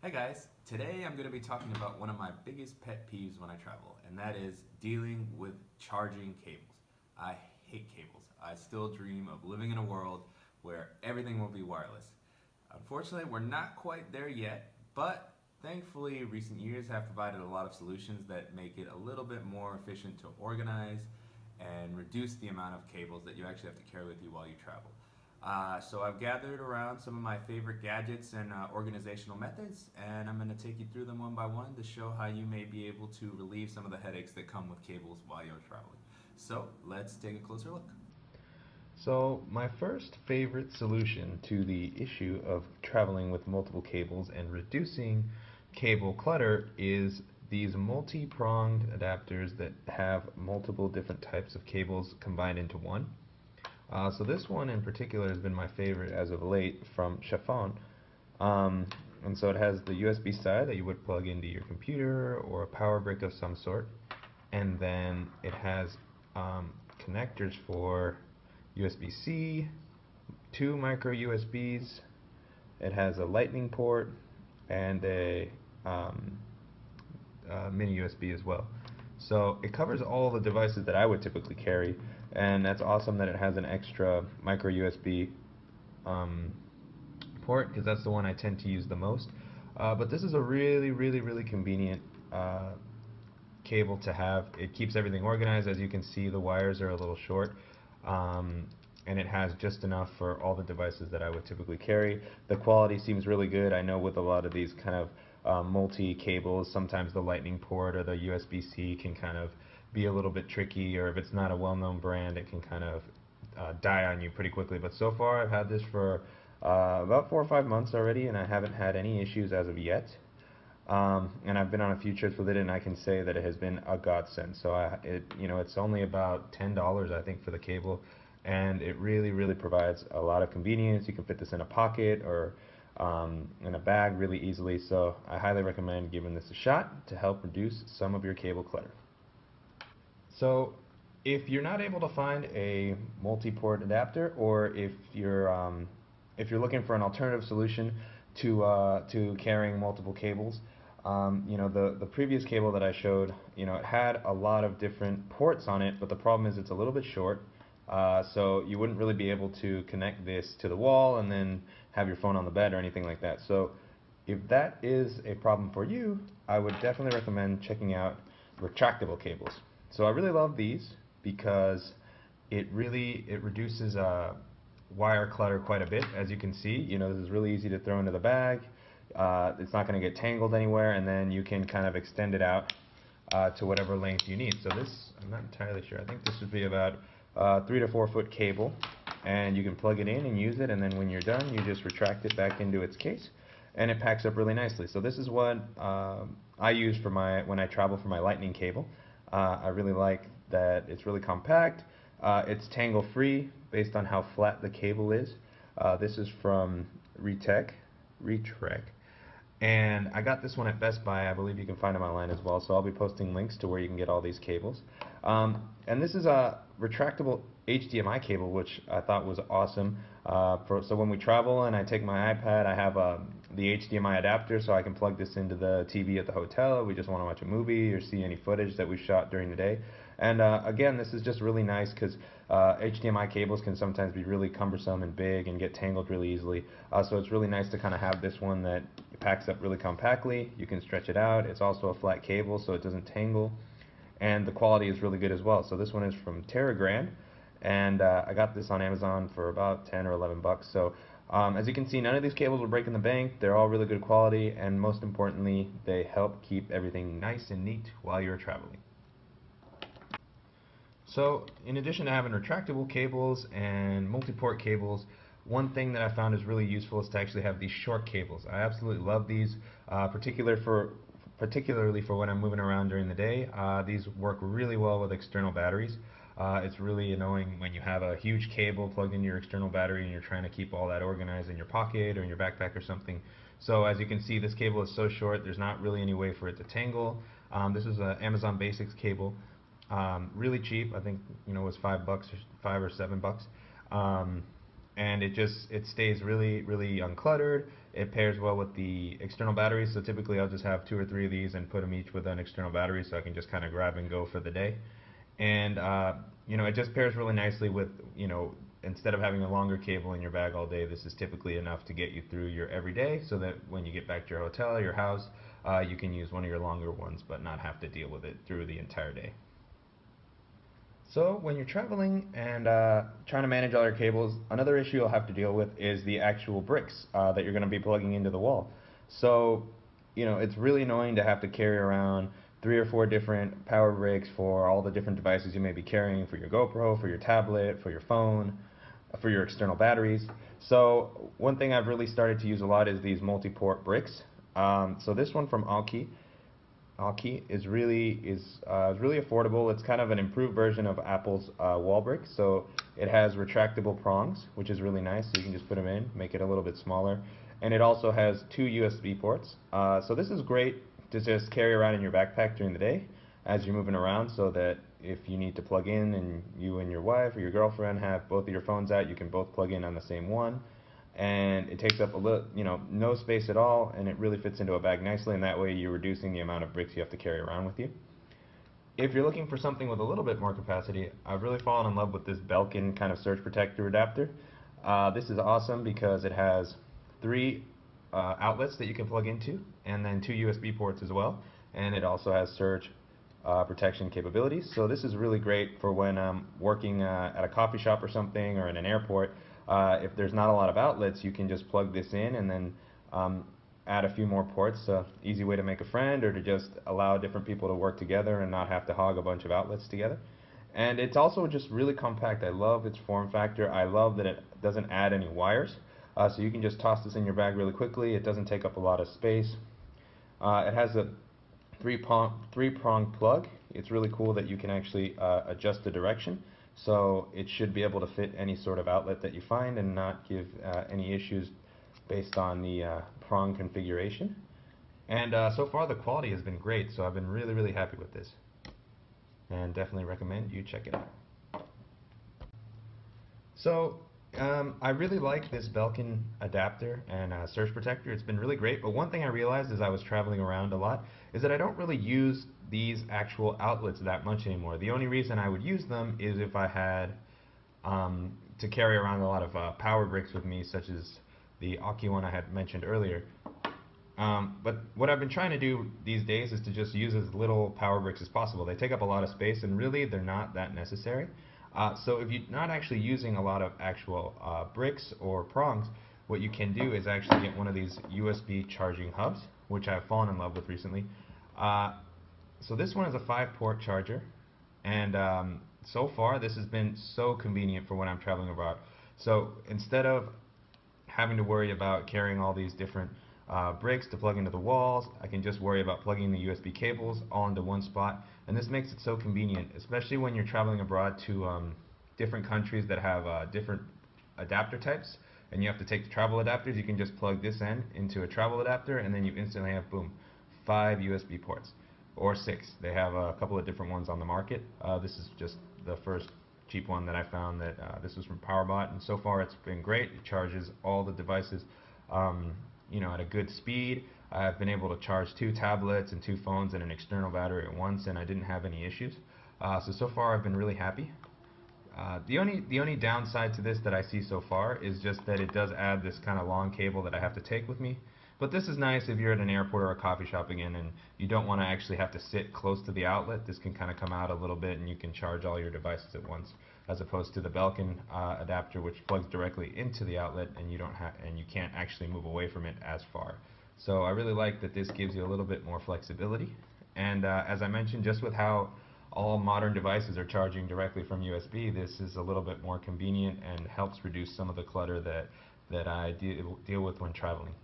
Hi guys, today I'm going to be talking about one of my biggest pet peeves when I travel, and that is dealing with charging cables. I hate cables. I still dream of living in a world where everything will be wireless. Unfortunately, we're not quite there yet, but thankfully recent years have provided a lot of solutions that make it a little bit more efficient to organize and reduce the amount of cables that you actually have to carry with you while you travel. Uh, so I've gathered around some of my favorite gadgets and uh, organizational methods, and I'm going to take you through them one by one to show how you may be able to relieve some of the headaches that come with cables while you're traveling. So let's take a closer look. So my first favorite solution to the issue of traveling with multiple cables and reducing cable clutter is these multi-pronged adapters that have multiple different types of cables combined into one. Uh, so this one in particular has been my favorite as of late from Chafon. Um, and so it has the USB side that you would plug into your computer or a power brick of some sort. And then it has um, connectors for USB-C, two micro USBs. It has a lightning port and a um, uh, mini USB as well. So it covers all the devices that I would typically carry and that's awesome that it has an extra micro USB um, port because that's the one I tend to use the most. Uh, but this is a really, really, really convenient uh, cable to have. It keeps everything organized. As you can see, the wires are a little short. Um, and it has just enough for all the devices that I would typically carry. The quality seems really good. I know with a lot of these kind of uh, multi cables, sometimes the lightning port or the USB-C can kind of be a little bit tricky, or if it's not a well-known brand, it can kind of uh, die on you pretty quickly. But so far, I've had this for uh, about four or five months already, and I haven't had any issues as of yet. Um, and I've been on a few trips with it, and I can say that it has been a godsend. So I, it, you know, it's only about ten dollars, I think, for the cable, and it really, really provides a lot of convenience. You can fit this in a pocket or um, in a bag really easily. So I highly recommend giving this a shot to help reduce some of your cable clutter. So if you're not able to find a multi-port adapter or if you're um, if you're looking for an alternative solution to uh, to carrying multiple cables um, you know the the previous cable that I showed you know it had a lot of different ports on it but the problem is it's a little bit short uh, so you wouldn't really be able to connect this to the wall and then have your phone on the bed or anything like that so if that is a problem for you I would definitely recommend checking out retractable cables so I really love these because it really it reduces uh, wire clutter quite a bit. As you can see, you know this is really easy to throw into the bag. Uh, it's not going to get tangled anywhere, and then you can kind of extend it out uh, to whatever length you need. So this, I'm not entirely sure. I think this would be about uh, three to four foot cable, and you can plug it in and use it. And then when you're done, you just retract it back into its case, and it packs up really nicely. So this is what um, I use for my when I travel for my lightning cable. Uh, I really like that it's really compact. Uh, it's tangle free based on how flat the cable is. Uh, this is from Retech Retrek. And I got this one at Best Buy. I believe you can find them online as well. So I'll be posting links to where you can get all these cables. Um, and this is a retractable HDMI cable, which I thought was awesome. Uh, for, so when we travel and I take my iPad, I have um, the HDMI adapter so I can plug this into the TV at the hotel. We just want to watch a movie or see any footage that we shot during the day. And uh, again, this is just really nice because uh, HDMI cables can sometimes be really cumbersome and big and get tangled really easily. Uh, so it's really nice to kind of have this one that packs up really compactly. You can stretch it out. It's also a flat cable so it doesn't tangle. And the quality is really good as well. So this one is from TerraGrand. And uh, I got this on Amazon for about 10 or 11 bucks. So um, as you can see, none of these cables will break in the bank. They're all really good quality. And most importantly, they help keep everything nice and neat while you're traveling. So in addition to having retractable cables and multi-port cables, one thing that I found is really useful is to actually have these short cables. I absolutely love these, uh, particular for, particularly for when I'm moving around during the day. Uh, these work really well with external batteries. Uh, it's really annoying when you have a huge cable plugged into your external battery and you're trying to keep all that organized in your pocket or in your backpack or something. So as you can see, this cable is so short, there's not really any way for it to tangle. Um, this is an Amazon Basics cable. Um, really cheap. I think you know it was five bucks, or five or seven bucks, um, and it just it stays really really uncluttered. It pairs well with the external batteries, so typically I'll just have two or three of these and put them each with an external battery so I can just kind of grab and go for the day. And, uh, you know, it just pairs really nicely with, you know, instead of having a longer cable in your bag all day, this is typically enough to get you through your everyday so that when you get back to your hotel or your house, uh, you can use one of your longer ones but not have to deal with it through the entire day. So when you're traveling and uh, trying to manage all your cables, another issue you'll have to deal with is the actual bricks uh, that you're going to be plugging into the wall. So, you know, it's really annoying to have to carry around three or four different power bricks for all the different devices you may be carrying for your GoPro, for your tablet, for your phone, for your external batteries. So one thing I've really started to use a lot is these multi-port bricks. Um, so this one from Aukey Aukey is really is uh, really affordable. It's kind of an improved version of Apple's uh, wall brick. So it has retractable prongs, which is really nice. So you can just put them in, make it a little bit smaller, and it also has two USB ports. Uh, so this is great to just carry around in your backpack during the day as you're moving around, so that if you need to plug in and you and your wife or your girlfriend have both of your phones out, you can both plug in on the same one and it takes up a little, you know, no space at all, and it really fits into a bag nicely, and that way you're reducing the amount of bricks you have to carry around with you. If you're looking for something with a little bit more capacity, I've really fallen in love with this Belkin kind of surge protector adapter. Uh, this is awesome because it has three uh, outlets that you can plug into, and then two USB ports as well, and it also has surge uh, protection capabilities. So this is really great for when I'm working uh, at a coffee shop or something, or in an airport, uh, if there's not a lot of outlets, you can just plug this in and then um, add a few more ports. Uh, easy way to make a friend or to just allow different people to work together and not have to hog a bunch of outlets together. And it's also just really compact. I love its form factor. I love that it doesn't add any wires. Uh, so you can just toss this in your bag really quickly. It doesn't take up a lot of space. Uh, it has a three prong, three prong plug. It's really cool that you can actually uh, adjust the direction. So it should be able to fit any sort of outlet that you find and not give uh, any issues based on the uh, prong configuration. And uh, so far the quality has been great, so I've been really, really happy with this. And definitely recommend you check it out. So um, I really like this Belkin adapter and uh, surge protector. It's been really great, but one thing I realized as I was traveling around a lot is that I don't really use these actual outlets that much anymore. The only reason I would use them is if I had um, to carry around a lot of uh, power bricks with me, such as the Aukey one I had mentioned earlier. Um, but what I've been trying to do these days is to just use as little power bricks as possible. They take up a lot of space, and really they're not that necessary. Uh, so if you're not actually using a lot of actual uh, bricks or prongs, what you can do is actually get one of these USB charging hubs, which I've fallen in love with recently. Uh, so this one is a five port charger and um, so far this has been so convenient for when I'm traveling abroad. So instead of having to worry about carrying all these different uh, bricks to plug into the walls, I can just worry about plugging the USB cables all into one spot and this makes it so convenient especially when you're traveling abroad to um, different countries that have uh, different adapter types and you have to take the travel adapters you can just plug this end into a travel adapter and then you instantly have boom five USB ports or six. They have a couple of different ones on the market. Uh, this is just the first cheap one that I found that uh, this was from PowerBot and so far it's been great. It charges all the devices um, you know at a good speed. I've been able to charge two tablets and two phones and an external battery at once and I didn't have any issues. Uh, so so far I've been really happy. Uh, the only the only downside to this that I see so far is just that it does add this kind of long cable that I have to take with me. But this is nice if you're at an airport or a coffee shop again and you don't want to actually have to sit close to the outlet. This can kind of come out a little bit and you can charge all your devices at once as opposed to the Belkin uh, adapter which plugs directly into the outlet and you don't have and you can't actually move away from it as far. So I really like that this gives you a little bit more flexibility and uh, as I mentioned just with how all modern devices are charging directly from USB this is a little bit more convenient and helps reduce some of the clutter that that I deal, deal with when traveling.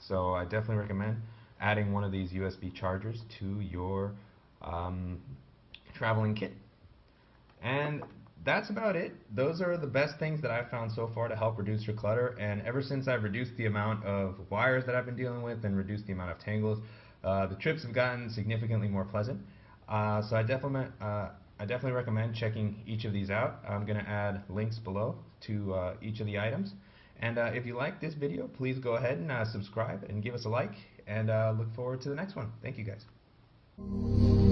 So I definitely recommend adding one of these USB chargers to your um, traveling kit. And that's about it. Those are the best things that I've found so far to help reduce your clutter. And ever since I've reduced the amount of wires that I've been dealing with and reduced the amount of tangles, uh, the trips have gotten significantly more pleasant. Uh, so I definitely, uh, I definitely recommend checking each of these out. I'm going to add links below to uh, each of the items. And uh, if you like this video, please go ahead and uh, subscribe and give us a like. And look forward to the next one. Thank you guys.